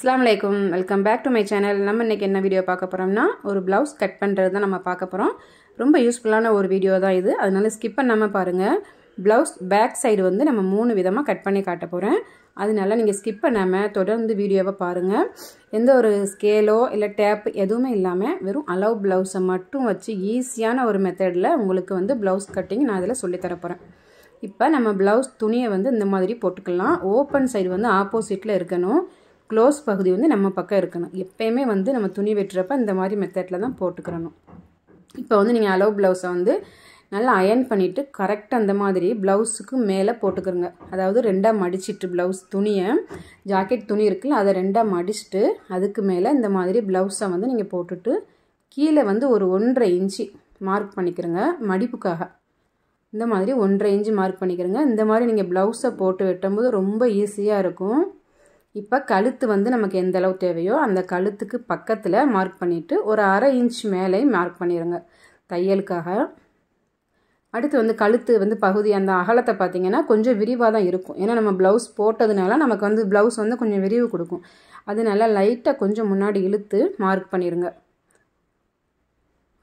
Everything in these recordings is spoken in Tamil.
அஸ்லாம் வலைக்கும் welcome back to my channel நம்ம இன்றைக்கி என்ன வீடியோ பார்க்க போகிறோம்னா ஒரு ப்ளவுஸ் கட் பண்ணுறது தான் நம்ம பார்க்க போகிறோம் ரொம்ப யூஸ்ஃபுல்லான ஒரு வீடியோ தான் இது. அதனால ஸ்கிப் பண்ணாமல் பாருங்கள் ப்ளவுஸ் பேக் சைடு வந்து நம்ம மூணு விதமாக கட் பண்ணி காட்ட போகிறேன் அதனால நீங்கள் ஸ்கிப் பண்ணாமல் தொடர்ந்து வீடியோவை பாருங்கள் எந்த ஒரு ஸ்கேலோ இல்லை டேப் எதுவுமே இல்லாமல் வெறும் அலவ் ப்ளவுஸை மட்டும் வச்சு ஈஸியான ஒரு மெத்தடில் உங்களுக்கு வந்து ப்ளவுஸ் கட்டிங் நான் இதில் சொல்லித்தர போகிறேன் இப்போ நம்ம ப்ளவுஸ் துணியை வந்து இந்த மாதிரி போட்டுக்கலாம். ஓப்பன் சைடு வந்து ஆப்போசிட்டில் இருக்கணும். க்ளோஸ் பகுதி வந்து நம்ம பக்கம் இருக்கணும். எப்பயுமே வந்து நம்ம துணி வெட்டுறப்ப இந்த மாதிரி மெத்தடில் தான் போட்டுக்கிறணும். இப்போ வந்து நீங்கள் அலோவ் ப்ளவுஸை வந்து நல்லா அயன் பண்ணிவிட்டு கரெக்டாக அந்த மாதிரி ப்ளவுஸுக்கு மேலே போட்டுக்கிறோங்க. அதாவது ரெண்டாக மடிச்சிட்டு ப்ளவுஸ் துணியை ஜாக்கெட் துணி இருக்குல்ல அதை ரெண்டாக மடிச்சுட்டு அதுக்கு மேலே இந்த மாதிரி ப்ளவுஸை வந்து நீங்கள் போட்டுட்டு கீழே வந்து ஒரு ஒன்றரை இன்ச்சு மார்க் பண்ணிக்கிறோங்க மடிப்புக்காக. இந்த மாதிரி ஒன்றரை இன்ச்சு மார்க் பண்ணிக்கிறோங்க. இந்த மாதிரி நீங்கள் ப்ளவுஸை போட்டு வெட்டும்போது ரொம்ப ஈஸியாக இருக்கும். இப்போ கழுத்து வந்து நமக்கு எந்த அளவு தேவையோ அந்த கழுத்துக்கு பக்கத்தில் மார்க் பண்ணிவிட்டு ஒரு அரை இன்ச் மேலே மார்க் பண்ணிடுங்க தையலுக்காக. அடுத்து வந்து கழுத்து வந்து பகுதி அந்த அகலத்தை பார்த்தீங்கன்னா கொஞ்சம் விரிவாக தான் இருக்கும். ஏன்னா நம்ம ப்ளவுஸ் போட்டதுனால நமக்கு வந்து ப்ளவுஸ் வந்து கொஞ்சம் விரிவு கொடுக்கும். அதனால லைட்டாக கொஞ்சம் முன்னாடி இழுத்து மார்க் பண்ணிடுங்க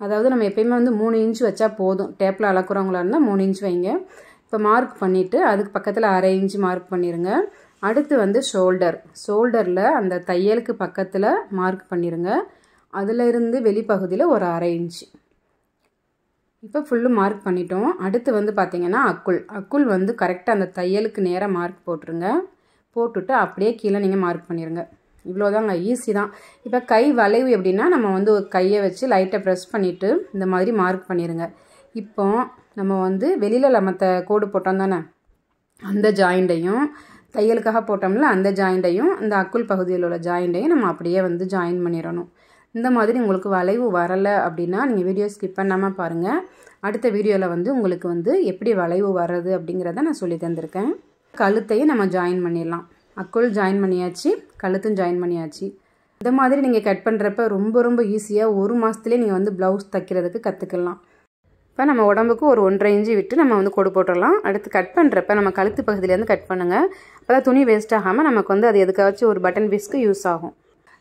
அதாவது நம்ம எப்பயுமே வந்து மூணு இன்ச் வச்சா போதும். டேப்பில் அளக்குறவங்களா இருந்தால் மூணு இன்ச் வைங்க. இப்போ மார்க் பண்ணிவிட்டு அதுக்கு பக்கத்தில் அரை இன்ச் மார்க் பண்ணிடுங்க அடுத்து வந்து ஷோல்டர் ஷோல்டரில் அந்த தையலுக்கு பக்கத்தில் மார்க் பண்ணிடுங்க அதில் இருந்து வெளிப்பகுதியில் ஒரு அரை இன்ச்சு இப்போ ஃபுல்லு மார்க் பண்ணிட்டோம். அடுத்து வந்து பார்த்திங்கன்னா அக்குள். அக்குள் வந்து கரெக்டாக அந்த தையலுக்கு நேராக மார்க் போட்டுருங்க. போட்டுட்டு அப்படியே கீழே நீங்கள் மார்க் பண்ணிடுங்க இவ்வளோதாங்க ஈஸி தான். இப்போ கை வளைவு எப்படின்னா நம்ம வந்து ஒரு கையை வச்சு லைட்டை ப்ரெஸ் பண்ணிவிட்டு இந்த மாதிரி மார்க் பண்ணிடுங்க இப்போ நம்ம வந்து வெளியில் லமத்த கோடு போட்டோம் தானே? அந்த ஜாயிண்ட்டையும் தையலுக்காக போட்டோம்ல அந்த ஜாயிண்ட்டையும் அந்த அக்குள் பகுதியில் உள்ள ஜாயிண்ட்டையும் நம்ம அப்படியே வந்து ஜாயின் பண்ணிடணும். இந்த மாதிரி உங்களுக்கு வளைவு வரலை அப்படின்னா நீங்கள் வீடியோ ஸ்கிப் பண்ணாமல் பாருங்கள் அடுத்த வீடியோவில் வந்து உங்களுக்கு வந்து எப்படி வளைவு வர்றது அப்படிங்கிறத நான் சொல்லி தந்திருக்கேன். கழுத்தையும் நம்ம ஜாயின் பண்ணிடலாம். அக்குள் ஜாயின் பண்ணியாச்சு கழுத்தும் ஜாயின் பண்ணியாச்சு. இந்த மாதிரி நீங்கள் கட் பண்ணுறப்ப ரொம்ப ரொம்ப ஈஸியாக ஒரு மாதத்துலேயே நீங்கள் வந்து ப்ளவுஸ் தைக்கிறதுக்கு கற்றுக்கலாம் இப்போ நம்ம உடம்புக்கு ஒரு ஒன்றரை இஞ்சி விட்டு நம்ம வந்து கொடு போட்டுடலாம். அடுத்து கட் பண்ணுறப்ப நம்ம கழுத்து பகுதியிலேருந்து கட் பண்ணுங்கள் அப்போ தான் துணி வேஸ்ட் ஆகாமல் நமக்கு வந்து அது எதுக்காச்சும் ஒரு பட்டன் பீஸ்க்கு யூஸ் ஆகும்.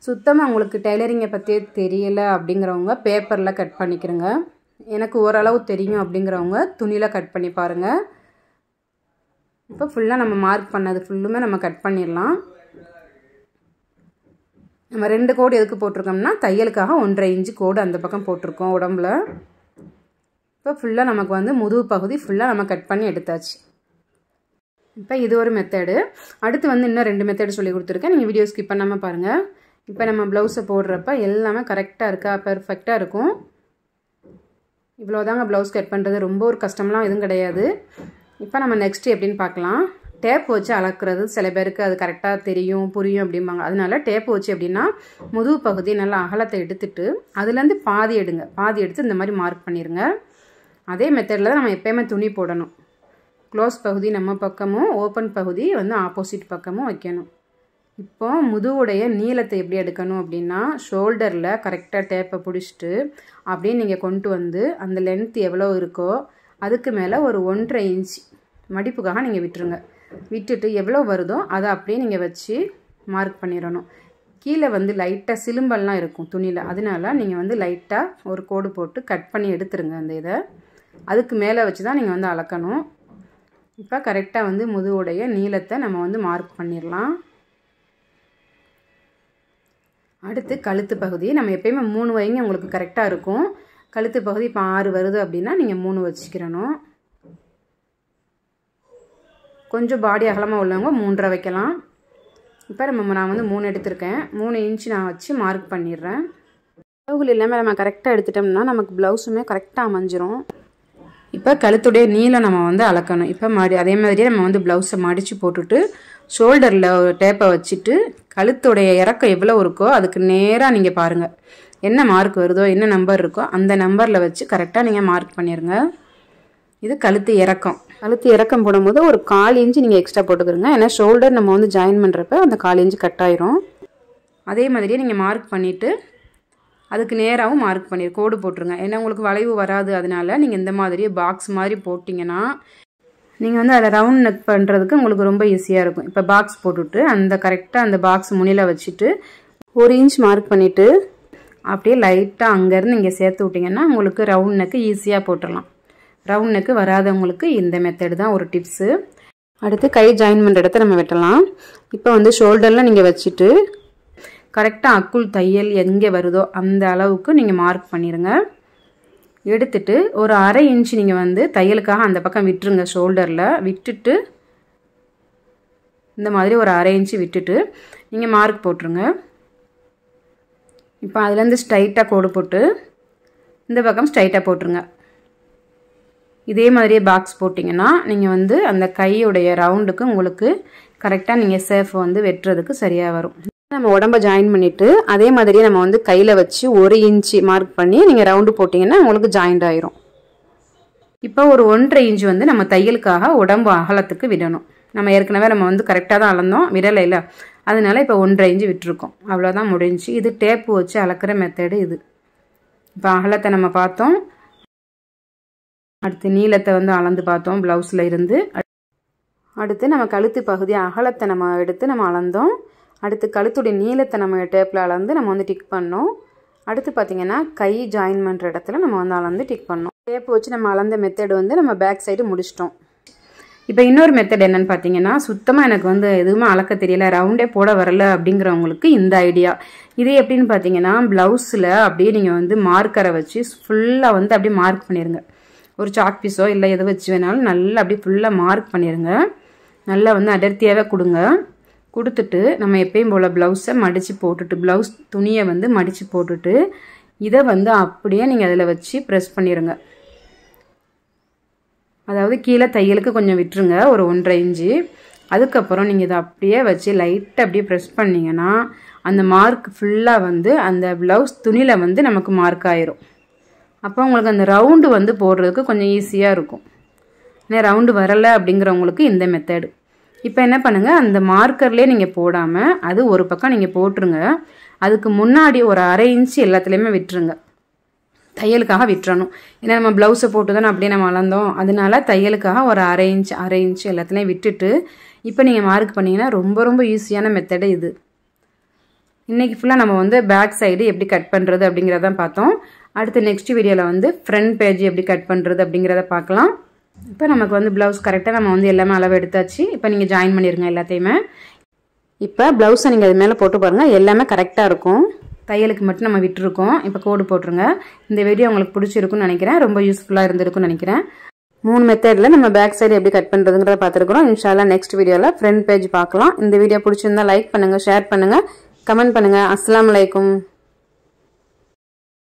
சுத்தமாக உங்களுக்கு டெய்லரிங்கை பற்றியே தெரியலை அப்படிங்கிறவங்க பேப்பரில் கட் பண்ணிக்கிறங்க எனக்கு ஓரளவு தெரியும் அப்படிங்கிறவங்க துணியில் கட் பண்ணி பாருங்கள் இப்போ ஃபுல்லாக நம்ம மார்க் பண்ணது ஃபுல்லுமே நம்ம கட் பண்ணிடலாம். நம்ம ரெண்டு கோடு எதுக்கு போட்டிருக்கோம்னா தையலுக்காக ஒன்றரை இன்ச்சு கோடு அந்த பக்கம் போட்டிருக்கோம் உடம்புல. இப்போ ஃபுல்லாக நமக்கு வந்து முதுகு பகுதி ஃபுல்லாக நம்ம கட் பண்ணி எடுத்தாச்சு. இப்போ இது ஒரு மெத்தடு அடுத்து வந்து இன்னும் ரெண்டு மெத்தடு சொல்லி கொடுத்துருக்கேன். நீங்கள் வீடியோ ஸ்கிப் பண்ணாமல் பாருங்கள் இப்போ நம்ம ப்ளவுஸை போடுறப்ப எல்லாமே கரெக்டாக இருக்கா? பெர்ஃபெக்டாக இருக்கும். இவ்வளோதாங்க ப்ளவுஸ் கட் பண்ணுறது ரொம்ப ஒரு கஷ்டம்லாம் எதுவும் கிடையாது. இப்போ நம்ம நெக்ஸ்ட்டு எப்படின்னு பார்க்கலாம். டேப் வச்சு அளக்குறது. சில பேருக்கு அது கரெக்டாக தெரியும் புரியும் அப்படிம்பாங்க. அதனால டேப் வச்சு எப்படின்னா முதுகு பகுதி நல்லா அகலத்தை எடுத்துட்டு அதுலேருந்து பாதி எடுங்க. பாதி எடுத்து இந்த மாதிரி மார்க் பண்ணிடுங்க அதே மெத்தடில் தான் நம்ம எப்போயுமே துணி போடணும். க்ளோஸ் பகுதி நம்ம பக்கமும் ஓப்பன் பகுதி வந்து ஆப்போசிட் பக்கமும் வைக்கணும். இப்போ முதுவுடைய நீளத்தை எப்படி எடுக்கணும் அப்படின்னா ஷோல்டரில் கரெக்டாக டேப்பை பிடிச்சிட்டு அப்படியே நீங்கள் கொண்டு வந்து அந்த லென்த் எவ்வளோ இருக்கோ அதுக்கு மேலே ஒரு ஒன்றரை இன்ச் மடிப்புக்காக நீங்கள் விட்டுருங்க. விட்டுட்டு எவ்வளோ வருதோ அதை அப்படியே நீங்கள் வச்சு மார்க் பண்ணிடணும். கீழே வந்து லைட்டாக சிலும்பல்லாம் இருக்கும் துணியில். அதனால நீங்கள் வந்து லைட்டாக ஒரு கோடு போட்டு கட் பண்ணி எடுத்துருங்க அந்த இதை. அதுக்கு மேலே வச்சு தான் நீங்கள் வந்து அளக்கணும். இப்போ கரெக்டாக வந்து முதுகுடைய நீளத்தை நம்ம வந்து மார்க் பண்ணிடலாம் அடுத்து கழுத்து பகுதி. நம்ம எப்பயுமே மூணு வைங்க உங்களுக்கு கரெக்டாக இருக்கும். கழுத்து பகுதி இப்போ ஆறு வருது அப்படின்னா நீங்கள் மூணு வச்சுக்கிறணும். கொஞ்சம் பாடி அகலமாக உள்ளவங்க மூன்றரை வைக்கலாம். இப்போ நம்ம நான் வந்து மூணு எடுத்திருக்கேன். மூணு இன்ச்சு நான் வச்சு மார்க் பண்ணிடுறேன். அளவுகள் இல்லாமல் நம்ம கரெக்டாக எடுத்துட்டோம்னா நமக்கு ப்ளவுஸுமே கரெக்டாக அமைஞ்சிரும். இப்போ கழுத்துடைய நீளம் நம்ம வந்து அளக்கணும். இப்போ மாடி அதே மாதிரியே நம்ம வந்து ப்ளவுஸை மடித்து போட்டுட்டு ஷோல்டரில் ஒரு டேப்பை வச்சுட்டு கழுத்துடைய இறக்கம் எவ்வளோ இருக்கோ அதுக்கு நேராக நீங்கள் பாருங்கள் என்ன மார்க் வருதோ என்ன நம்பர் இருக்கோ அந்த நம்பரில் வச்சு கரெக்டாக நீங்கள் மார்க் பண்ணிடுங்க இது கழுத்து இறக்கம். கழுத்து இறக்கம் போடும்போது ஒரு கால் இன்ச்சு நீங்கள் எக்ஸ்ட்ரா போட்டுக்கிறங்க ஏன்னா ஷோல்டர் நம்ம வந்து ஜாயின் பண்ணுறப்ப அந்த கால் இன்ச்சு கட் ஆயிரும். அதே மாதிரியே நீங்கள் மார்க் பண்ணிவிட்டு அதுக்கு நேராகவும் மார்க் பண்ணி கோடு போட்டுருங்க. ஏன்னா உங்களுக்கு வளைவு வராது அதனால நீங்கள் இந்த மாதிரி பாக்ஸ் மாதிரி போட்டிங்கன்னா நீங்கள் வந்து அதில் ரவுண்ட் நெக் பண்ணுறதுக்கு உங்களுக்கு ரொம்ப ஈஸியாக இருக்கும். இப்போ பாக்ஸ் போட்டுவிட்டு அந்த கரெக்டாக அந்த பாக்ஸ் முனியில் வச்சுட்டு ஒரு இன்ச் மார்க் பண்ணிவிட்டு அப்படியே லைட்டாக அங்கேருந்து இங்கே சேர்த்து விட்டிங்கன்னா உங்களுக்கு ரவுண்ட் நெக்கு ஈஸியாக போட்டுடலாம் ரவுண்ட் நெக்கு வராதவங்களுக்கு இந்த மெத்தடு தான் ஒரு டிப்ஸு அடுத்து கை ஜாயின் பண்ணுற இடத்த நம்ம வெட்டலாம். இப்போ வந்து ஷோல்டரில் நீங்கள் வச்சுட்டு கரெக்டாக அக்குள் தையல் எங்கே வருதோ அந்த அளவுக்கு நீங்கள் மார்க் பண்ணிடுங்க எடுத்துட்டு ஒரு அரை இன்ச் நீங்கள் வந்து தையலுக்காக அந்த பக்கம் விட்டுருங்க ஷோல்டரில் விட்டுட்டு இந்த மாதிரி ஒரு அரை இன்ச்சு விட்டுட்டு நீங்கள் மார்க் போட்டுருங்க. இப்போ அதுலேருந்து ஸ்ட்ரைட்டாக கோடு போட்டு இந்த பக்கம் ஸ்ட்ரைட்டாக போட்டுருங்க. இதே மாதிரியே பாக்ஸ் போட்டிங்கன்னா நீங்கள் வந்து அந்த கையுடைய ரவுண்டுக்கு உங்களுக்கு கரெக்டாக நீங்கள் சேஃப் வந்து வெட்டுறதுக்கு சரியாக வரும். நம்ம உடம்ப ஜாயின் பண்ணிவிட்டு அதே மாதிரியே நம்ம வந்து கையில் வச்சு ஒரு இன்ச்சு மார்க் பண்ணி நீங்கள் ரவுண்டு போட்டிங்கன்னா உங்களுக்கு ஜாயிண்ட் ஆயிரும். இப்போ ஒரு ஒன்றரை இன்ச்சு வந்து நம்ம தையலுக்காக உடம்பு அகலத்துக்கு விடணும். நம்ம ஏற்கனவே நம்ம வந்து கரெக்டாக தான் அளந்தோம் விடலை இல்லை. அதனால இப்போ ஒன்றரை இன்ச்சு விட்டுருக்கோம். அவ்வளோதான் முடிஞ்சு. இது டேப்பு வச்சு அளக்கிற மெத்தடு இது. இப்போ அகலத்தை நம்ம பார்த்தோம். அடுத்து நீளத்தை வந்து அளந்து பார்த்தோம் ப்ளவுஸில் இருந்து. அடுத்து நம்ம கழுத்து பகுதி அகலத்தை நம்ம எடுத்து நம்ம அளந்தோம். அடுத்து கழுத்துடைய நீளத்தை நம்ம டேப்பில் அளந்து நம்ம வந்து டிக் பண்ணோம். அடுத்து பார்த்திங்கன்னா கை ஜாயின் பண்ணுற இடத்துல நம்ம வந்து அளந்து டிக் பண்ணோம். டேப் வச்சு நம்ம அளந்த மெத்தடு வந்து நம்ம பேக் சைடு முடிச்சிட்டோம். இப்போ இன்னொரு மெத்தட் என்னன்னு பார்த்தீங்கன்னா சுத்தமாக எனக்கு வந்து எதுவுமே அளக்க தெரியல ரவுண்டே போட வரல அப்படிங்கிறவங்களுக்கு இந்த ஐடியா இது எப்படின்னு பார்த்தீங்கன்னா ப்ளவுஸில் அப்படியே நீங்கள் வந்து மார்க்கரை வச்சு ஃபுல்லாக வந்து அப்படியே மார்க் பண்ணிடுங்க ஒரு சாக் பீஸோ இல்லை எது வச்சு வேணாலும் நல்லா அப்படியே ஃபுல்லாக மார்க் பண்ணிடுங்க நல்லா வந்து அடர்த்தியாகவே கொடுங்க. கொடுத்துட்டு நம்ம எப்பயும் போல் ப்ளவுஸை மடித்து போட்டுட்டு ப்ளவுஸ் துணியை வந்து மடித்து போட்டுட்டு இதை வந்து அப்படியே நீங்கள் அதில் வச்சு ப்ரெஸ் பண்ணிடுங்க அதாவது கீழே தையலுக்கு கொஞ்சம் விட்டுருங்க ஒரு ஒன்றரை இன்ச்சு. அதுக்கப்புறம் நீங்கள் இதை அப்படியே வச்சு லைட்டாக அப்படியே ப்ரெஸ் பண்ணிங்கன்னா அந்த மார்க் ஃபுல்லாக வந்து அந்த ப்ளவுஸ் துணியில் வந்து நமக்கு மார்க் ஆயிரும். அப்போ உங்களுக்கு அந்த ரவுண்டு வந்து போடுறதுக்கு கொஞ்சம் ஈஸியாக இருக்கும். ஏன்னா ரவுண்டு வரலை அப்படிங்கிறவங்களுக்கு இந்த மெத்தடு இப்போ என்ன பண்ணுங்கள் அந்த மார்க்கர்லேயே நீங்கள் போடாமல் அது ஒரு பக்கம் நீங்கள் போட்டுருங்க. அதுக்கு முன்னாடி ஒரு அரை இன்ச்சு எல்லாத்துலேயுமே விட்டுருங்க. தையலுக்காக விட்டுறணும். ஏன்னா நம்ம ப்ளவுஸை போட்டு தான் அப்படியே நம்ம வளர்ந்தோம் அதனால தையலுக்காக ஒரு அரை இன்ச் அரை இன்ச் எல்லாத்துலேயும் விட்டுட்டு இப்போ நீங்கள் மார்க் பண்ணிங்கன்னா ரொம்ப ரொம்ப ஈஸியான மெத்தடு இது. இன்றைக்கி ஃபுல்லாக நம்ம வந்து பேக் சைடு எப்படி கட் பண்ணுறது அப்படிங்கிறத பார்த்தோம். அடுத்து நெக்ஸ்ட் வீடியோவில் வந்து ஃப்ரண்ட் பேஜ் எப்படி கட் பண்ணுறது அப்படிங்கிறத பார்க்கலாம். இப்போ நமக்கு வந்து ப்ளவுஸ் கரெக்டாக நம்ம வந்து எல்லாமே அளவு எடுத்தாச்சு இப்போ நீங்கள் ஜாயின் பண்ணிடுங்க எல்லாத்தையுமே. இப்போ ப்ளவுஸை நீங்கள் அது மேலே போட்டு பாருங்கள் எல்லாமே கரெக்டாக இருக்கும். தையலுக்கு மட்டும் நம்ம விட்டுருக்கோம். இப்போ கோடு போட்டுருங்க. இந்த வீடியோ உங்களுக்கு பிடிச்சிருக்குன்னு நினைக்கிறேன். ரொம்ப யூஸ்ஃபுல்லாக இருந்திருக்குன்னு நினைக்கிறேன். மூணு மெத்தடில் நம்ம பேக் சைடு எப்படி கட் பண்ணுறதுங்கிறத பார்த்துருக்குறோம். இன்ஷால்லா நெக்ஸ்ட் வீடியோவில் ஃப்ரண்ட் பேஜ் பார்க்கலாம். இந்த வீடியோ பிடிச்சிருந்தா லைக் பண்ணுங்கள் ஷேர் பண்ணுங்கள் கமெண்ட் பண்ணுங்கள் அஸ்லாம் வலைக்கும்